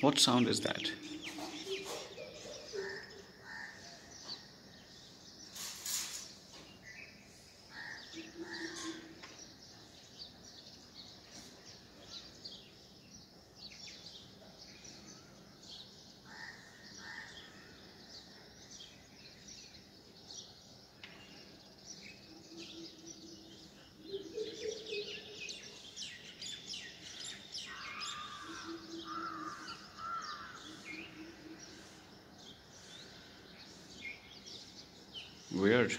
What sound is that? Weird.